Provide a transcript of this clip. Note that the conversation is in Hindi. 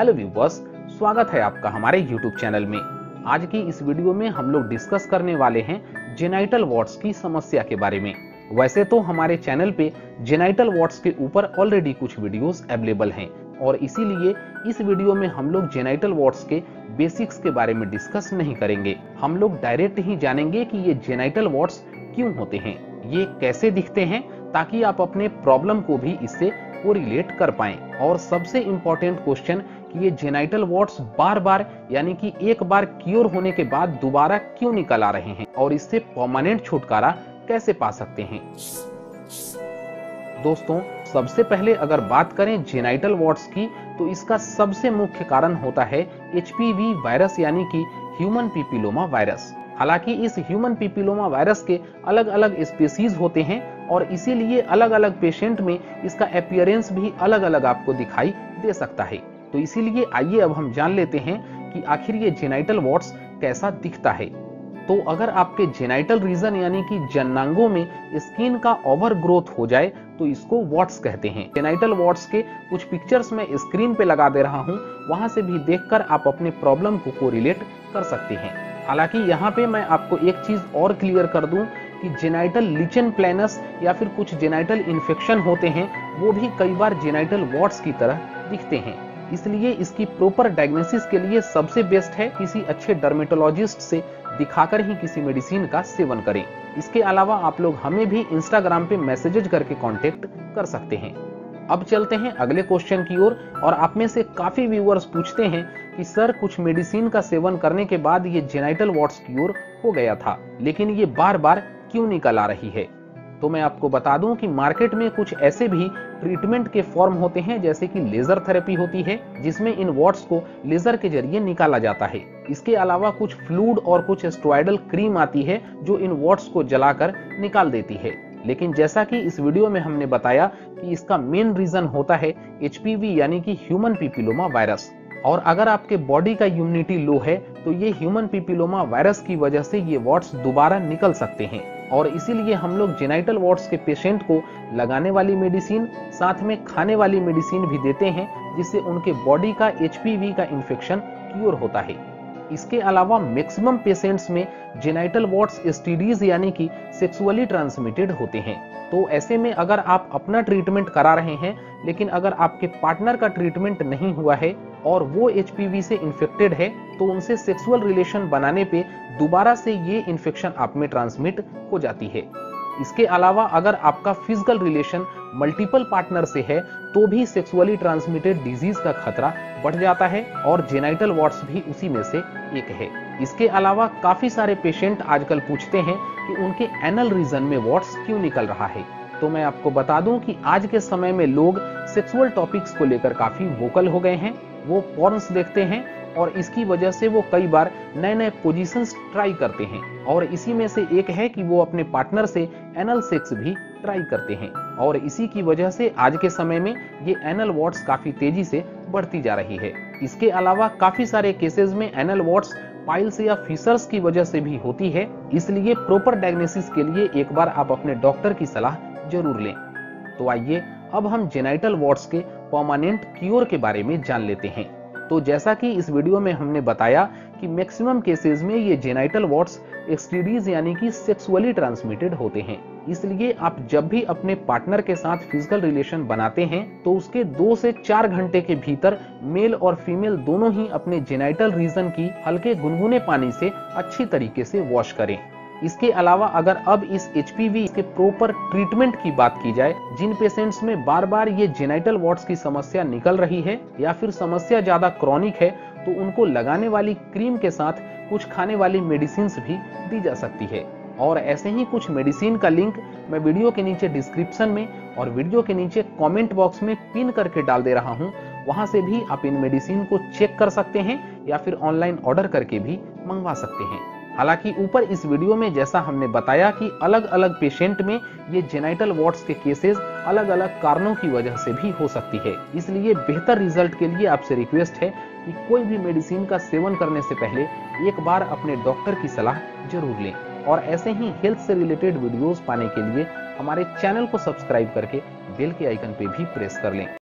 हेलो व्यूवर्स स्वागत है आपका हमारे YouTube चैनल में। आज की इस वीडियो में हम लोग डिस्कस करने वाले हैं जेनाइटल वॉट्स की समस्या के बारे में। वैसे तो हमारे चैनल पे जेनाइटल वॉट्स के ऊपर ऑलरेडी कुछ वीडियोस अवेलेबल हैं और इसीलिए इस वीडियो में हम लोग जेनाइटल वॉट्स के बेसिक्स के बारे में डिस्कस नहीं करेंगे। हम लोग डायरेक्ट ही जानेंगे कि ये जेनाइटल वॉट्स क्यों होते हैं, ये कैसे दिखते हैं, ताकि आप अपने प्रॉब्लम को भी इससे कोरिलेट कर पाएँ। और सबसे इम्पोर्टेंट क्वेश्चन कि ये जेनाइटल वॉट्स बार बार यानी कि एक बार क्योर होने के बाद दोबारा क्यों निकल आ रहे हैं? और इससे परमानेंट छुटकारा कैसे पा सकते हैं? दोस्तों, सबसे पहले अगर बात करें जेनाइटल वॉट्स की तो इसका सबसे मुख्य कारण होता है एचपीवी वायरस यानी कि ह्यूमन पीपिलोमा वायरस हालाँकि इस ह्यूमन पीपिलोमा वायरस के अलग अलग स्पीसीज होते हैं, और इसीलिए अलग अलग पेशेंट में इसका अपियरेंस भी अलग अलग आपको दिखाई दे सकता है। तो इसीलिए आइए अब हम जान लेते हैं कि आखिर ये जेनाइटल वॉट्स कैसा दिखता है। तो अगर आपके जेनाइटल रीजन यानी कि जन्नांगों में स्किन का ओवर ग्रोथ हो जाए तो इसको वॉट्स कहते हैं। जेनाइटल वॉट्स के कुछ पिक्चर्स मैं स्क्रीन पे लगा दे रहा हूँ, वहाँ से भी देखकर आप अपने प्रॉब्लम को कोरिलेट कर सकते हैं। हालाँकि यहाँ पे मैं आपको एक चीज़ और क्लियर कर दूँ कि जेनाइटल लिचन प्लेनस या फिर कुछ जेनाइटल इन्फेक्शन होते हैं, वो भी कई बार जेनाइटल वॉट्स की तरह दिखते हैं। इसलिए इसकी प्रॉपर डायग्नोसिस के लिए सबसे बेस्ट है किसी अच्छे डर्मेटोलॉजिस्ट से दिखाकर ही किसी मेडिसिन का सेवन करें। इसके अलावा आप लोग हमें भी इंस्टाग्राम पे मैसेजेज करके कॉन्टेक्ट कर सकते हैं। अब चलते हैं अगले क्वेश्चन की ओर और, और आप में से काफ़ी व्यूअर्स पूछते हैं कि सर कुछ मेडिसिन का सेवन करने के बाद ये जेनाइटल वॉट्स की ओर हो गया था लेकिन ये बार बार क्यों निकल आ रही है? तो मैं आपको बता दूँ कि मार्केट में कुछ ऐसे भी ट्रीटमेंट के फॉर्म होते हैं, जैसे कि लेजर थेरेपी होती है, जिसमें इन वॉट्स को लेजर के ज़रिए निकाला जाता है। इसके अलावा कुछ फ्लूड और कुछ स्ट्रॉइडल क्रीम आती है, जो इन वॉट्स को जलाकर निकाल देती है। लेकिन जैसा कि इस वीडियो में हमने बताया कि इसका मेन रीजन होता है एचपीवी, यानी कि ह्यूमन पीपिलोमा वायरस। और अगर आपके बॉडी का इम्यूनिटी लो है तो ये ह्यूमन पीपिलोमा वायरस की वजह से ये वॉट्स दोबारा निकल सकते हैं। और इसीलिए हम लोग जेनाइटल वॉट्स के पेशेंट को लगाने वाली मेडिसिन साथ में खाने वाली मेडिसिन भी देते हैं, जिससे उनके बॉडी का एचपीवी का इन्फेक्शन क्योर होता है। इसके अलावा मैक्सिमम पेशेंट्स में जेनाइटल वॉट्स एसटीडीज यानी कि सेक्सुअली ट्रांसमिटेड होते हैं। तो ऐसे में अगर आप अपना ट्रीटमेंट करा रहे हैं, लेकिन अगर आपके पार्टनर का ट्रीटमेंट नहीं हुआ है और वो एचपीवी से इन्फेक्टेड है तो उनसे सेक्सुअल रिलेशन बनाने पे दोबारा से ये इन्फेक्शन आप में ट्रांसमिट हो जाती है। इसके अलावा अगर आपका फ़िज़िकल रिलेशन मल्टीपल पार्टनर से है तो भी सेक्सुअली ट्रांसमिटेड डिज़ीज़ का खतरा बढ़ जाता है और जेनाइटल वार्ड्स भी उसी में से एक है। इसके अलावा काफ़ी सारे पेशेंट आजकल पूछते हैं कि उनके एनल रीजन में वार्ड्स क्यों निकल रहा है। तो मैं आपको बता दूँ कि आज के समय में लोग सेक्सुअल टॉपिक्स को लेकर काफ़ी वोकल हो गए हैं, वो पॉर्न्स देखते हैं और इसकी वजह से वो कई बार नए नए पोजीशंस ट्राई करते हैं और इसी में से एक है कि वो अपने पार्टनर से एनल सेक्स भी ट्राई करते हैं और इसी की वजह से आज के समय में ये एनल वॉट्स काफ़ी तेज़ी से बढ़ती जा रही है। इसके अलावा काफ़ी सारे केसेस में एनल वॉट्स पाइल्स या फिशर्स की वजह से भी होती है, इसलिए प्रॉपर डायग्नोसिस के लिए एक बार आप अपने डॉक्टर की सलाह ज़रूर लें। तो आइए, अब हम जेनाइटल वॉट्स के परमानेंट क्योर के बारे में जान लेते हैं। तो जैसा कि इस वीडियो में हमने बताया कि मैक्सिमम केसेस में ये जेनाइटल वॉट्स एक्सटीडीज यानी कि सेक्सुअली ट्रांसमिटेड होते हैं। इसलिए आप जब भी अपने पार्टनर के साथ फ़िज़िकल रिलेशन बनाते हैं तो उसके दो से चार घंटे के भीतर मेल और फीमेल दोनों ही अपने जेनाइटल रीजन की हल्के गुनगुने पानी से अच्छी तरीके से वॉश करें। इसके अलावा अगर अब इस एचपीवी के प्रॉपर ट्रीटमेंट की बात की जाए, जिन पेशेंट्स में बार बार ये जेनाइटल वॉट्स की समस्या निकल रही है, या फिर समस्या ज़्यादा क्रॉनिक है तो उनको लगाने वाली क्रीम के साथ कुछ खाने वाली मेडिसिन भी दी जा सकती है। और ऐसे ही कुछ मेडिसिन का लिंक मैं वीडियो के नीचे डिस्क्रिप्शन में और वीडियो के नीचे कमेंट बॉक्स में पिन करके डाल दे रहा हूँ। वहाँ से भी आप इन मेडिसिन को चेक कर सकते हैं या फिर ऑनलाइन ऑर्डर करके भी मंगवा सकते हैं। हालाँकि ऊपर इस वीडियो में जैसा हमने बताया कि अलग अलग पेशेंट में ये जेनाइटल वॉट्स के केसेस अलग अलग कारणों की वजह से भी हो सकती है। इसलिए बेहतर रिज़ल्ट के लिए आपसे रिक्वेस्ट है कि कोई भी मेडिसिन का सेवन करने से पहले एक बार अपने डॉक्टर की सलाह ज़रूर लें। और ऐसे ही हेल्थ से रिलेटेड वीडियोस पाने के लिए हमारे चैनल को सब्सक्राइब करके बेल के आइकन पे भी प्रेस कर लें।